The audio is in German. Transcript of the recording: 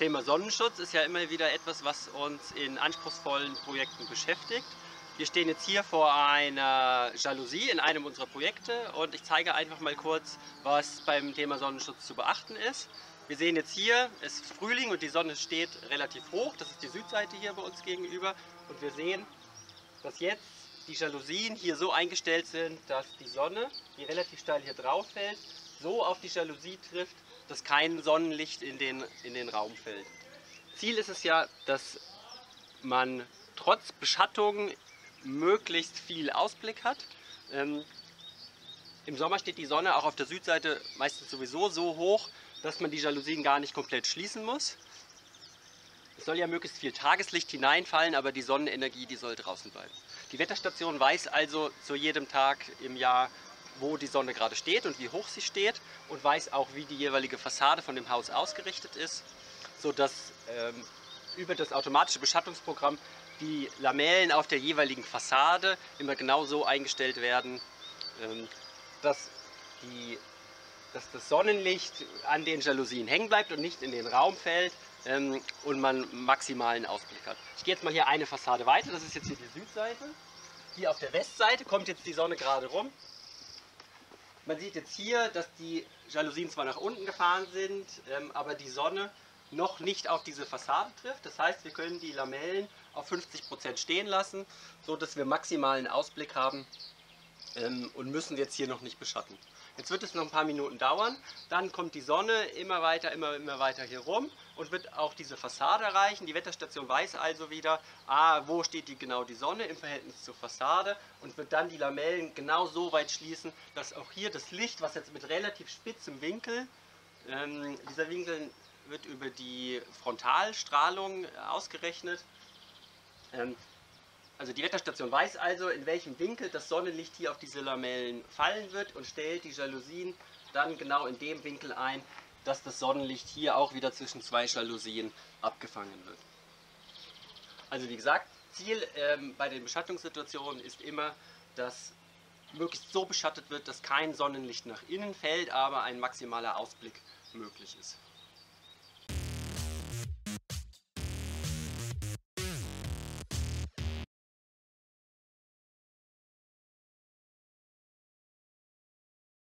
Thema Sonnenschutz ist ja immer wieder etwas, was uns in anspruchsvollen Projekten beschäftigt. Wir stehen jetzt hier vor einer Jalousie in einem unserer Projekte und ich zeige einfach mal kurz, was beim Thema Sonnenschutz zu beachten ist. Wir sehen jetzt hier, es ist Frühling und die Sonne steht relativ hoch, das ist die Südseite hier bei uns gegenüber und wir sehen, dass jetzt die Jalousien hier so eingestellt sind, dass die Sonne, die relativ steil hier drauf fällt, so auf die Jalousie trifft, dass kein Sonnenlicht in den, in den Raum fällt. Ziel ist es ja, dass man trotz Beschattung möglichst viel Ausblick hat. Ähm, Im Sommer steht die Sonne auch auf der Südseite meistens sowieso so hoch, dass man die Jalousien gar nicht komplett schließen muss. Es soll ja möglichst viel Tageslicht hineinfallen, aber die Sonnenenergie, die soll draußen bleiben. Die Wetterstation weiß also zu jedem Tag im Jahr, wo die Sonne gerade steht und wie hoch sie steht und weiß auch, wie die jeweilige Fassade von dem Haus ausgerichtet ist, sodass ähm, über das automatische Beschattungsprogramm die Lamellen auf der jeweiligen Fassade immer genau so eingestellt werden, ähm, dass, die, dass das Sonnenlicht an den Jalousien hängen bleibt und nicht in den Raum fällt ähm, und man maximalen Ausblick hat. Ich gehe jetzt mal hier eine Fassade weiter, das ist jetzt hier die Südseite. Hier auf der Westseite kommt jetzt die Sonne gerade rum man sieht jetzt hier, dass die Jalousien zwar nach unten gefahren sind, ähm, aber die Sonne noch nicht auf diese Fassade trifft. Das heißt, wir können die Lamellen auf 50% stehen lassen, so dass wir maximalen Ausblick haben ähm, und müssen jetzt hier noch nicht beschatten. Jetzt wird es noch ein paar Minuten dauern, dann kommt die Sonne immer weiter, immer, immer weiter hier rum und wird auch diese Fassade erreichen. Die Wetterstation weiß also wieder, ah, wo steht die, genau die Sonne im Verhältnis zur Fassade und wird dann die Lamellen genau so weit schließen, dass auch hier das Licht, was jetzt mit relativ spitzem Winkel, ähm, dieser Winkel wird über die Frontalstrahlung ausgerechnet, ähm, also die Wetterstation weiß also, in welchem Winkel das Sonnenlicht hier auf diese Lamellen fallen wird und stellt die Jalousien dann genau in dem Winkel ein, dass das Sonnenlicht hier auch wieder zwischen zwei Jalousien abgefangen wird. Also wie gesagt, Ziel ähm, bei den Beschattungssituationen ist immer, dass möglichst so beschattet wird, dass kein Sonnenlicht nach innen fällt, aber ein maximaler Ausblick möglich ist.